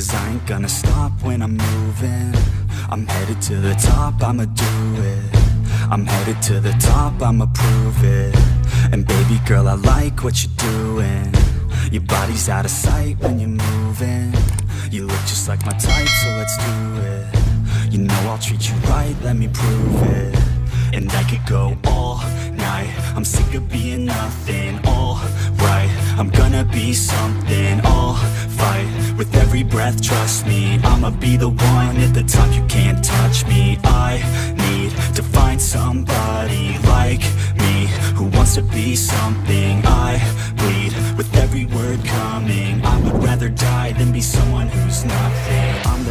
Cause I ain't gonna stop when I'm moving. I'm headed to the top, I'ma do it. I'm headed to the top, I'ma prove it. And baby girl, I like what you're doing. Your body's out of sight when you're moving. You look just like my type, so let's do it. You know I'll treat you right, let me prove it. And I could go all I'm sick of being nothing, alright I'm gonna be something, I'll fight With every breath, trust me. I'ma be the one at the top, you can't touch me. I need to find somebody like me Who wants to be something. I bleed with every word coming. I would rather die than be someone who's the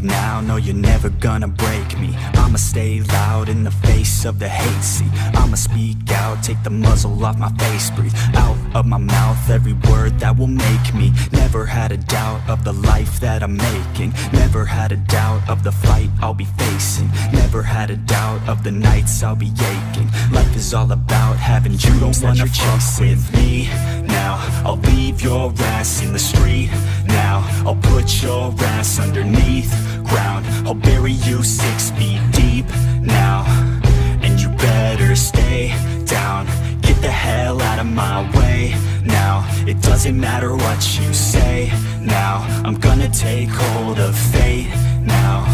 it now, no you're never gonna break me. I'ma stay loud in the face of the hate. See, I'ma speak out, take the muzzle off my face Breathe out of my mouth every word that will make me. Never had a doubt of the life that I'm making. Never had a doubt of the fight I'll be facing. Never had a doubt of the nights I'll be aching. Life is all about having you dreams that you're chasing. with me. Now I'll leave your ass in the street. Now I'll put your ass underneath ground. I'll bury you six feet deep. Now And you better stay It doesn't matter what you say. Now I'm gonna take hold of fate. Now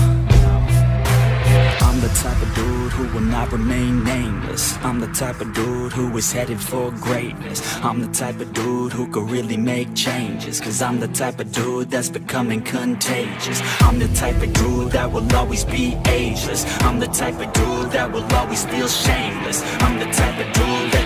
I'm the type of dude who will not remain nameless. I'm the type of dude who is headed for greatness. I'm the type of dude who could really make changes Cause I'm the type of dude that's becoming contagious. I'm the type of dude that will always be ageless. I'm the type of dude that will always feel shameless. I'm the type of dude that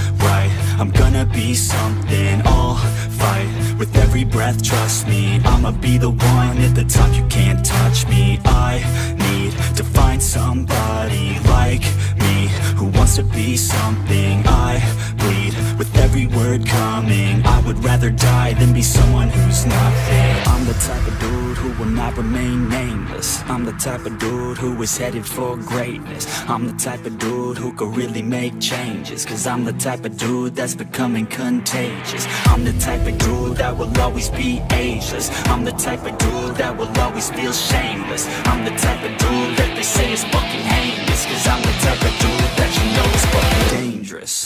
I'm gonna be something, I'll fight With every breath, trust me. I'ma be the one at the top, you can't touch me. I need to find somebody like me Who wants to be something I bleed with every word coming. I would rather die than be someone who's nothing. I'm the type of dude who will not remain nameless. I'm the type of dude who is headed for greatness. I'm the type of dude who could really make changes Cause I'm the type of dude that's becoming contagious. I'm the type of dude that will always be ageless. I'm the type of dude that will always feel shameless. I'm the type of dude that they say is fucking heinous Cause I'm the type of dude that you know is fucking dangerous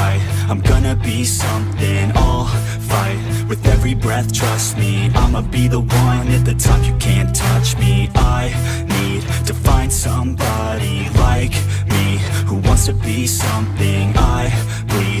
be something, I'll fight With every breath, trust me. I'ma be the one at the top, you can't touch me. I need to find somebody like me Who wants to be something. I bleed